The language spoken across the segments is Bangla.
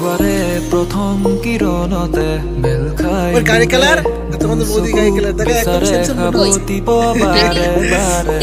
দুয়ারে প্রথম কিরণতে মেল খাই ওর গাড়ি কালার তোমাদের বৌদি গাড়ি কালার দেখে একদম বারে বারে।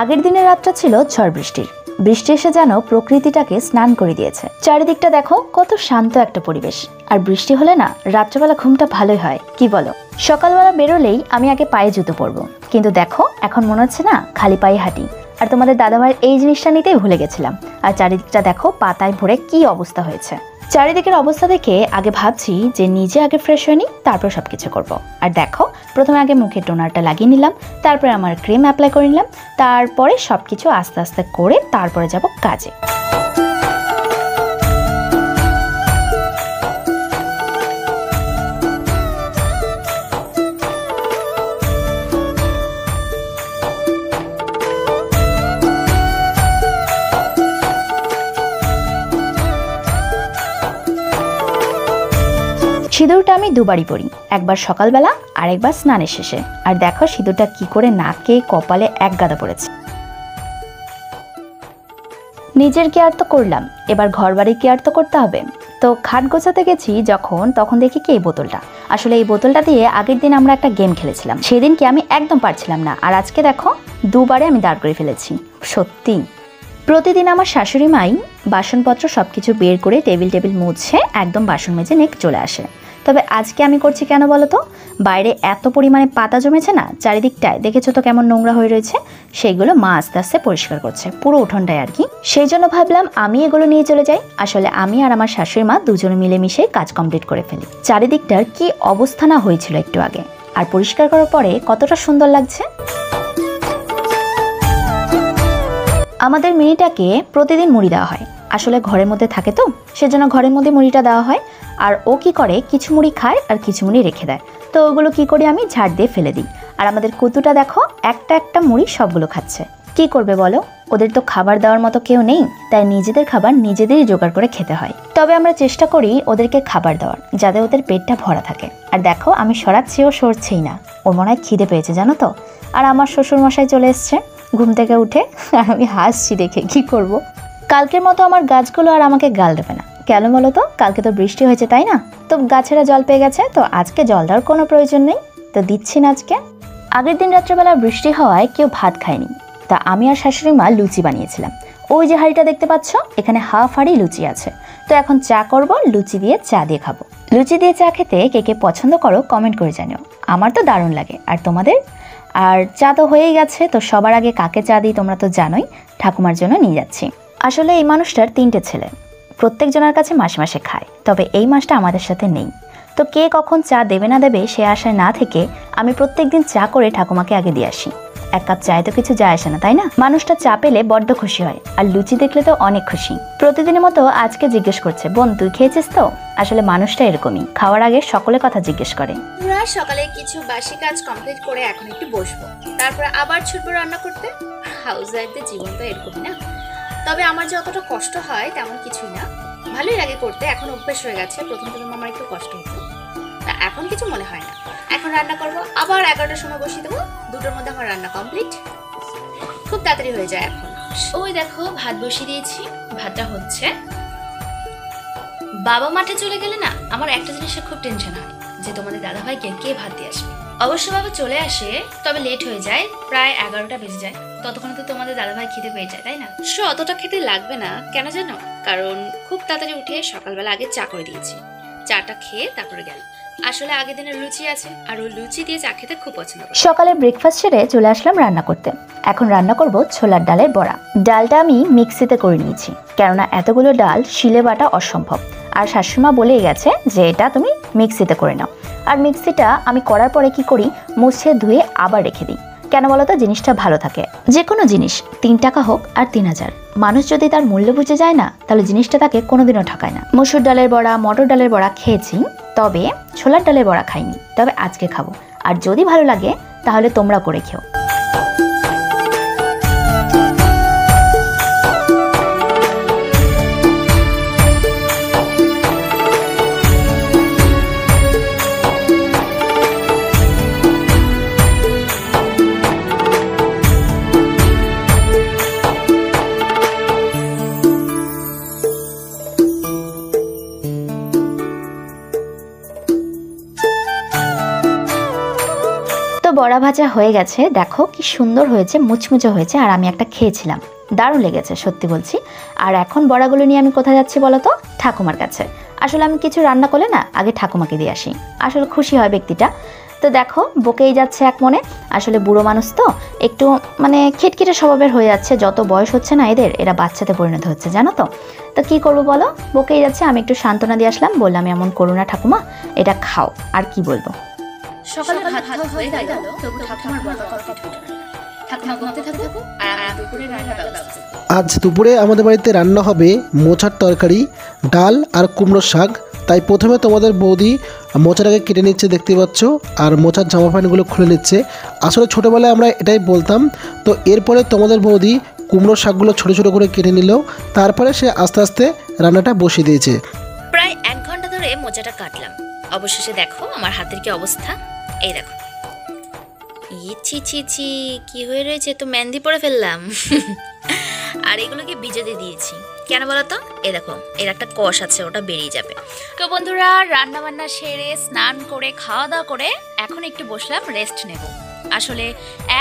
আগের দিনের রাতটা ছিল ঝড় বৃষ্টির। বৃষ্টি এসে যেন প্রকৃতিটাকে স্নান করে দিয়েছে। চারিদিকটা দেখো কত শান্ত একটা পরিবেশ। আর বৃষ্টি হলে না রাত্রেবেলা ঘুমটা ভালোই হয়। কি বলো? সকালবেলা বেরোলেই আমি আগে পায়ে জুতো পরবো। কিন্তু দেখো এখন মনে হচ্ছে না খালি পায়ে হাঁটি। আর তোমাদের দাদাভাইয়ের এই জিনিসটা নিতেই ভুলে গেছিলাম। আর চারিদিকটা দেখো, পাতায় ভরে কি অবস্থা হয়েছে। চারিদিকের অবস্থা দেখে আগে ভাবছি যে নিজে আগে ফ্রেশ হয়ে নিই, তারপর সব কিছু করব। আর দেখো, প্রথমে আগে মুখে টোনারটা লাগিয়ে নিলাম, তারপরে আমার ক্রিম অ্যাপ্লাই করে নিলাম, তারপরে সব কিছু আস্তে আস্তে করে তারপরে যাব কাজে। সিঁদুরটা আমি দুবারই পরি। একবার সকালবেলা আর একবার স্নানের শেষে। আর দেখো সিঁদুরটা কি করে নাকে, কপালে এক গাদা পড়েছে। নিজের কেয়ার তো করলাম? এবার ঘর বাড়ির কেয়ার তো করতে হবে? তো খাট গোছাতে গেছি যখন, তখন দেখি কি এই বোতলটা? আসলে এই বোতলটা দিয়ে আগের দিন আমরা একটা গেম খেলেছিলাম। সেদিনকে আমি একদম পারছিলাম না। আর আজকে দেখো, দুবারে আমি দাঁড় করে ফেলেছি। সত্যি। প্রতিদিন আমার শাশুড়ি মাই বাসনপত্র সব কিছু বের করে টেবিল টেবিল মুছে একদম বাসন মেজে নেক চলে আসে। তবে আজকে আমি করছি কেন বলো তো বাইরে এত পরিমাণে পাতা জমেছে না, চারিদিকটায় দেখেছ তো কেমন নোংরা হয়ে রয়েছে? সেইগুলো মা আস্তে আস্তে পরিষ্কার করছে, পুরো উঠোনটায় আর কি। সেই জন্য ভাবলাম আমি এগুলো নিয়ে চলে যাই। আসলে আমি আর আমার শাশুড়ি মা দুজনে মিলেমিশে কাজ কমপ্লিট করে ফেলি। চারিদিকটার কি অবস্থা না হয়েছিল একটু আগে? আর পরিষ্কার করার পরে কতটা সুন্দর লাগছে? আমাদের মিনিটাকে প্রতিদিন মুড়ি দেওয়া হয়। আসলে ঘরের মধ্যে থাকে তো, সেজন্য ঘরের মধ্যে মুড়িটা দেওয়া হয়। আর ও কি করে? কিছু মুড়ি খায় আর কিছু মুড়ি রেখে দেয়। তো ওগুলো কি করি আমি? ঝাড় দিয়ে ফেলে দিই। আর আমাদের কুতুটা দেখো, একটা একটা মুড়ি সবগুলো খাচ্ছে। কি করবে বলো? ওদের তো খাবার দেওয়ার মতো কেউ নেই, তাই নিজেদের খাবার নিজেদেরই জোগাড় করে খেতে হয়। তবে আমরা চেষ্টা করি ওদেরকে খাবার দেওয়ার, যাতে ওদের পেটটা ভরা থাকে। আর দেখো, আমি সরাচ্ছি, ও সরছেই না। ওর মনে হয় খিদে পেয়েছে, জানো তো? আর আমার শ্বশুর মশাই চলে এসছে, ঘুম থেকে উঠে। আর আমি হাসছি দেখে, কি করব। কালকের মতো আমার গাছগুলো আর আমাকে গাল দেবে না। কেন বলো তো কালকে তো বৃষ্টি হয়েছে, তাই না? তো গাছেরা জল পেয়ে গেছে, তো আজকে জল দেওয়ার কোনো প্রয়োজন নেই। তো দিচ্ছি না আজকে। আগের দিন রাত্রেবেলা বৃষ্টি হওয়ায় কেউ ভাত খায়নি। তা আমি আর শাশুড়ি মা লুচি বানিয়েছিলাম। ওই যে হাঁড়িটা দেখতে পাচ্ছ, এখানে হাফ হাঁড়ি লুচি আছে। তো এখন চা করব, লুচি দিয়ে চা দিয়ে খাব। লুচি দিয়ে চা খেতে কে কে পছন্দ করো কমেন্ট করে জানিও। আমার তো দারুণ লাগে। আর তোমাদের? আর চা তো হয়েই গেছে, তো সবার আগে কাকে চা দিই তোমরা তো জানোই। ঠাকুমার জন্য নিয়ে যাচ্ছি। আসলে এই মানুষটার তিনটে ছেলে। প্রত্যেকজনের কাছে মাসে মাসে খায়, তবে এই মাসটা আমাদের সাথে নেই। তো কে কখন চা দেবে না দেবে সে আশায় না থেকে আমি প্রত্যেকদিন চা করে ঠাকুমাকে আগে দিয়ে আসি। এক কাপ চায়ে তো কিছু যায় আসে না, তাই না? মানুষটা চা পেলে বড্ড খুশি হয়, আর লুচি দেখলে তো অনেক খুশি। প্রতিদিনের মতো আজকে জিজ্ঞেস করছে, বোন, তুই খেয়েছিস তো? আসলে মানুষটা এরকমই, খাওয়ার আগে সকলে কথা জিজ্ঞেস করে। সকালে কিছু বাসি কাজ কমপ্লিট করে এখন একটু বসবো, তারপরে আবার ছুটবো রান্না করতে? হাউস জীবন তো এরকমই না। তবে আমার যতটা কষ্ট হয় তেমন কিছুই না। ভালোই লাগে করতে, এখন অভ্যেস হয়ে গেছে, প্রথম প্রথম আমার একটু কষ্ট হতো। তা এখন কিছু মনে হয় না। এখন রান্না করব, আবার এগারোটার সময় বসিয়ে দেবো, দুটোর মধ্যে আমার রান্না কমপ্লিট খুব তাড়াতাড়ি হয়ে যায় এখন। ওই দেখো, ভাত বসিয়ে দিয়েছি, ভাতটা হচ্ছে। বাবা মাঠে চলে গেলে না, আমার একটা জিনিসের খুব টেনশন হয়, যে তোমাদের দাদাভাইকে কে ভাত দিয়ে আসবে? অবশ্য বাবা চলে আসে, তবে লেট হয়ে যায়, প্রায় এগারোটা বেজে যায়। ততক্ষণে তো তোমাদের দাদাভাই খিদে পেয়ে যায় তাই না? সো অতটা খেতে লাগবে না, কেন জানো? কারণ খুব তাড়াতাড়ি উঠে সকালবেলা আগে চা করে দিয়েছি। চাটা খেয়ে তারপরে গেল। আসলে আগের দিনের লুচি আছে, আর ওই লুচি দিয়ে চা খেতে খুব পছন্দ করে। সকালে ব্রেকফাস্ট সেরে চলে আসলাম রান্না করতে। এখন রান্না করব ছোলার ডালের বড়া। ডালটা আমি মিক্সিতে করে নিয়েছি, কেননা এতগুলো ডাল, শিলে বাটা অসম্ভব। আর শাশুমা বলেই গেছে যে এটা তুমি মিক্সিতে করে নাও। আর মিক্সিটা আমি করার পরে কি করি, মুছে ধুয়ে আবার রেখে দিই। কেন বলো তো, জিনিসটা ভালো থাকে। যে কোনো জিনিস, তিন টাকা হোক আর তিন হাজার। মানুষ যদি তার মূল্য বুঝে যায় না, তাহলে জিনিসটা তাকে কোনোদিনও ঠকায় না। মসুর ডালের বড়া, মটর ডালের বড়া খেয়েছি, তবে ছোলার ডালের বড়া খাইনি, তবে আজকে খাব। আর যদি ভালো লাগে, তাহলে তোমরা করে খেও। ভাজা হয়ে গেছে। দেখো কি সুন্দর হয়েছে, মুচমুচে হয়েছে, আর আমি একটা খেয়েছিলাম। দারুণ লেগেছে, সত্যি বলছি। আর এখন বড়াগুলো নিয়ে আমি কোথায় যাচ্ছি বলো তো? ঠাকুমার কাছে। আসলে আমি কিছু রান্না করলে না, আগে ঠাকুমাকে দিয়ে আসি। আসলে খুশি হয় ব্যক্তিটা। তো দেখো, বকেই যাচ্ছে এক মনে। আসলে বুড়ো মানুষ তো, একটু মানে খিটখিটে স্বভাবের হয়ে যাচ্ছে। যত বয়স হচ্ছে না এদের, এরা বাচ্চাতে পরিণত হচ্ছে, জানো তো? তো কী করব বলো? বকেই যাচ্ছে, আমি একটু সান্ত্বনা দিয়ে আসলাম। বললাম, এমন করো না ঠাকুমা, এটা খাও। আর কি বলব? সকালে ভাত খাওয়া হয়ে গেল তবু ঠাকুমার বকা কমপ্লিট হলো না। ঠাকুমা ঘুমতে থাকব আর আমি দুপুরে রান্নার ব্যবস্থা আজ দুপুরে আমাদের বাড়িতে রান্না হবে মোচার তরকারি ডাল আর কুমড়োর শাক। তাই প্রথমে তোমাদের বৌদি মোচাটাকে কেটে নিচ্ছে দেখতে পাচ্ছ? আর মোচার জামা প্যান্টগুলো খুলে নিচ্ছে। আসলে ছোটোবেলায় আমরা এটাই বলতাম। তো এরপরে তোমাদের বৌদি কুমড়োর শাকগুলো ছোটো ছোটো করে কেটে নিল। তারপরে সে আস্তে আস্তে রান্নাটা বসিয়ে দিয়েছে। প্রায় এক ঘণ্টা ধরে মোজাটা কাটলাম। অবশেষে দেখো আমার হাতের কি অবস্থা। এই দেখো। ছি ছি ছি, কি হয়ে রয়েছে? তো মেহেন্দি পরে ফেললাম। আর এগুলোকে ভিজেতে দিয়েছি? কেন বলতো এই দেখো, এর একটা কষ আছে, ওটা বেরিয়ে যাবে। তো বন্ধুরা রান্না বান্না সেরে স্নান করে খাওয়া দাওয়া করে এখন একটু বসলাম রেস্ট নেব। আসলে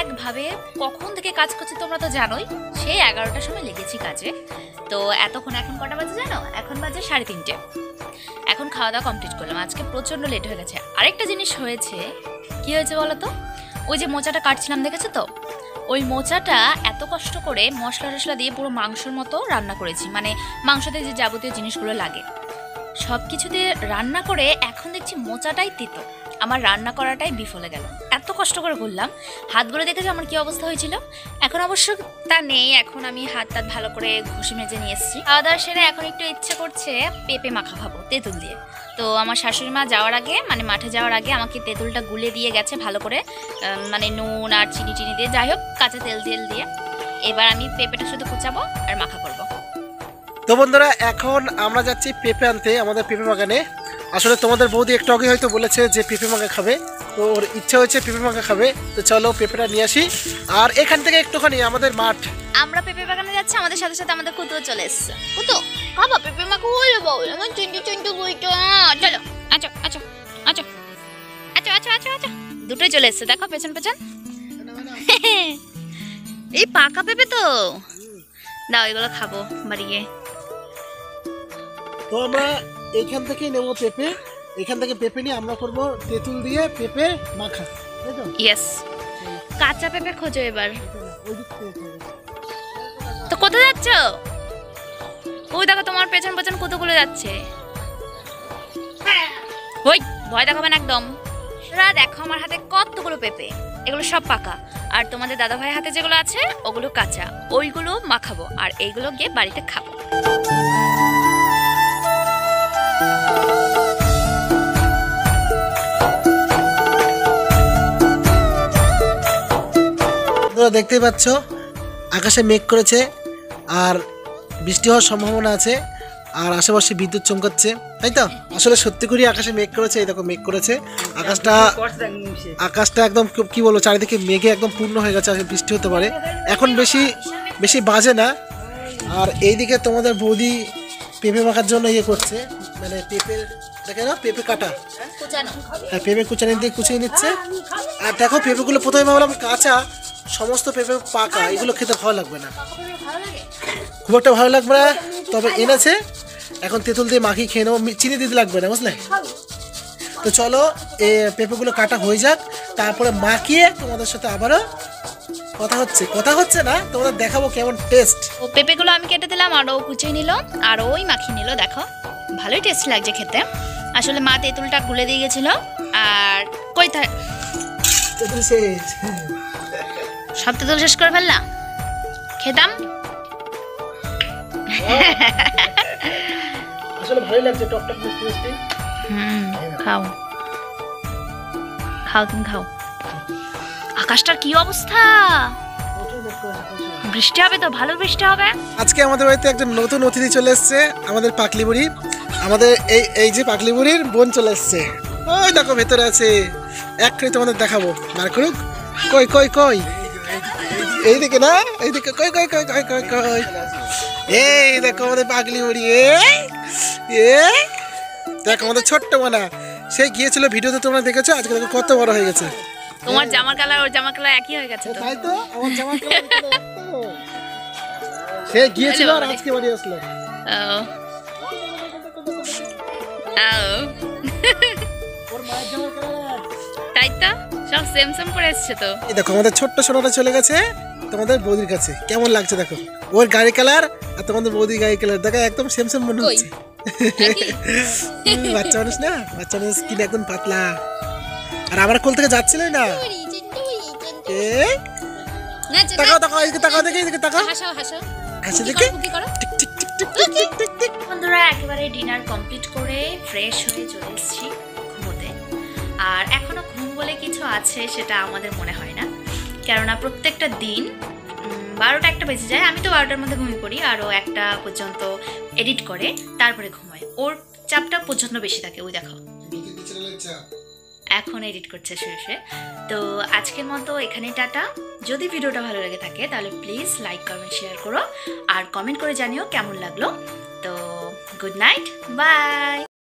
একভাবে কখন থেকে কাজ করছি তোমরা তো জানোই, সেই এগারোটার সময় লেগেছি কাজে। তো এতক্ষণ এখন কটা বাজে জানো? এখন বাজে সাড়ে তিনটে। এখন খাওয়া দাওয়া কমপ্লিট করলাম। আজকে প্রচণ্ড লেট হয়ে গেছে। আরেকটা জিনিস হয়েছে, কি হয়েছে বলো তো ওই যে মোচাটা কাটছিলাম, দেখেছ তো? ওই মোচাটা এত কষ্ট করে মশলা টশলা দিয়ে পুরো মাংসর মতো রান্না করেছি। মানে মাংসতে যে যাবতীয় জিনিসগুলো লাগে। সব কিছু দিয়ে রান্না করে এখন দেখছি মোচাটাই তিতো। আমার রান্না করাটাই বিফলে গেল। এত কষ্ট করে করলাম হাতগুলো দেখেছ আমার কি অবস্থা হয়েছিল? এখন অবশ্য তা নেই, এখন আমি হাত টাত ভালো করে ঘষে মেজে নিয়ে এসেছি। খাওয়া দাওয়া সেরে এখন একটু ইচ্ছে করছে পেঁপে মাখা খাব, তেঁতুল দিয়ে। তো আমার শাশুড়ি মা যাওয়ার আগে মানে মাঠে যাওয়ার আগে আমাকে তেঁতুলটা গুলে দিয়ে গেছে ভালো করে মানে নুন আর চিনি চিনি দিয়ে। যাই হোক, কাঁচা তেল তেল দিয়ে। এবার আমি পেঁপেটা শুধু কুচাবো আর মাখা করব। তো বন্ধুরা, এখন আমরা যাচ্ছি পেঁপে আনতে, আমাদের পেঁপে বাগানে। আসলে তোমাদের বৌদি একটু আগে হয়তো বলেছে যে পেঁপে মাখা খাবে। তো ওর ইচ্ছা হয়েছে পেঁপে মাখা খাবে। তো চলো পেঁপেটা নিয়ে আসি। আর এখান থেকে একটুখানি আমাদের মাঠ। আমরা পেঁপে বাগানে যাচ্ছি আমাদের সাথে সাথে আমাদের কুতুও চলে এসছে। কুতু? বাবা পেঁপে মাখা হলো বাবু। আমার চুন্টু চুন্টু বইটো চলো। আচ্ছা আচ্ছা আচ্ছা আচ্ছা আচ্ছা আচ্ছা আচ্ছা দুটোই চলে এসছে দেখো পেছন পেছন। এই পাকা পেঁপে তো। দাও এগুলো খাব বাড়ি গিয়ে তো আমরা এইখান থেকেই নেব পেঁপে। এখান থেকে পেঁপে নিয়ে আমরা করব তেঁতুল দিয়ে পেঁপে মাখা। তাই তো? ইয়েস কাঁচা পেঁপে খোঁজো এবার। থেকে। তো কোথায় যাচ্ছ? ওই দেখো তোমার পেছন পেছন কতগুলো যাচ্ছে। ওই, ভয় দেখাবে না একদম। রা দেখো আমার হাতে কতগুলো পেঁপে। এগুলো সব পাকা। আর তোমাদের দাদা ভাইয়ের হাতে যেগুলো আছে, ওগুলো কাঁচা। ওইগুলো মাখাবো। আর এইগুলো গিয়ে বাড়িতে খাব। তোমরা দেখতেই পাচ্ছ আকাশে মেঘ করেছে আর বৃষ্টি হওয়ার সম্ভাবনা আছে আর আশেপাশে বিদ্যুৎ চমকাচ্ছে তাই তো? আসলে সত্যি করে আকাশে মেঘ করেছে এই দেখো মেঘ করেছে। আকাশটা আকাশটা একদম কি- বলব চারিদিকে মেঘে একদম পূর্ণ হয়ে গেছে আর বৃষ্টি হতে পারে। এখন বেশি বেশি বাজে না। আর এইদিকে তোমাদের বৌদি পেঁপে মাখার জন্য ইয়ে করছে মানে পেঁপে দেখে না পেঁপে কাটা। হ্যাঁ পেঁপে কুচানি দিয়ে কুচিয়ে নিচ্ছে। আর দেখো পেঁপেগুলো প্রথমে ভাবলাম কাঁচা সমস্ত পেঁপে পাকা এগুলো খেতে ভালো লাগবে না। খুব একটা ভালো লাগবে না তবে এনেছে এখন তেঁতুল দিয়ে মাখিয়ে খেয়ে নেব। চিনি দিতে লাগবে না বুঝলে? তো চলো এ পেঁপেগুলো কাটা হয়ে যাক তারপরে মাখিয়ে তোমাদের সাথে আবারও কথা হচ্ছে। কথা হচ্ছে না তোমাদের দেখাবো কেমন টেস্ট ও পেঁপেগুলো আমি কেটে দিলাম আর ও কুচিয়ে নিল আর ওই মাখিয়ে নিল দেখো। ভালোই টেস্ট লাগছে খেতে। আসলে মা তেঁতুলটা গুলে দিয়ে গেছিল আর কই থা- তেঁতুল শেষ। সব তেঁতুল শেষ করে ফেললাম। খেতাম। আসলে ভালোই লাগছে টক টক মিষ্টি মিষ্টি। হুম খাও। খাও তুমি খাও। আকাশটার কি অবস্থা। বৃষ্টি হবে তো ভালো বৃষ্টি হবে। আজকে আমাদের বাড়িতে একজন নতুন অতিথি চলে এসেছে আমাদের পাকলি বুড়ি আমাদের এই এই যে পাকলি বুড়ির বোন চলে এসেছে। ওই দেখো ভেতরে আছে। এক্ষুনি তোমাদের দেখাবো। বার করুক। কই কই কই? এইদিকে না এইদিকে কই কই কই কই কই কই? এই দেখো আমাদের পাগলি বুড়ি এ দেখো আমাদের ছোট্ট মানা। সে গিয়েছিল ভিডিওতে তোমরা দেখেছ? আজকে দেখো কত বড় হয়ে গেছে। তোমার জামার কালার ওর জামার কালার একই হয়ে গেছে তো। তাই তো? আমার জামা কালার। সে গিয়েছিল আর আজকে বাড়ি আসলো। জামার তাই তো? সব সেম সেম করে এসছে তো। এই দেখো আমাদের ছোট্ট সোনাটা চলে গেছে। তোমাদের বৌদির কাছে। কেমন লাগছে দেখো? ওর গাড়ি কালার আর তোমাদের বৌদির গাড়ি কালার। দেখো একদম সেম সেম মনে হচ্ছে। বাচ্চা মানুষ না? বাচ্চা মানুষ কিনে একদম পাতলা। আর আমার কোল থেকে যাচ্ছিল না? তাকাও তাকাও এদিকে তাকাও দেখে এদিকে তাকাও। হাসো হাসো। দেখে বন্ধুরা একেবারে ডিনার কমপ্লিট করে ফ্রেশ হয়ে চলে ঘুমোতে। আর এখনও ঘুম বলে কিছু আছে সেটা আমাদের মনে হয় না। কেননা প্রত্যেকটা দিন বারোটা একটা বেজে যায়। আমি তো বারোটার মধ্যে ঘুমিয়ে পড়ি, আরও একটা পর্যন্ত এডিট করে তারপরে ঘুমায় ওর চাপটা পর্যন্ত বেশি থাকে, ওই দেখো। এখন এডিট করছে শুয়ে তো আজকের মতো এখানে টাটা। যদি ভিডিওটা ভালো লেগে থাকে, তাহলে প্লিজ লাইক, কমেন্ট, শেয়ার করো। আর কমেন্ট করে জানিও কেমন লাগল। তো গুড নাইট, বাই!